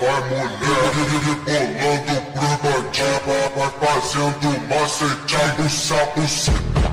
Vai mulher, rebolando pro bandido Vai fazendo macete, sapo buceta, cruza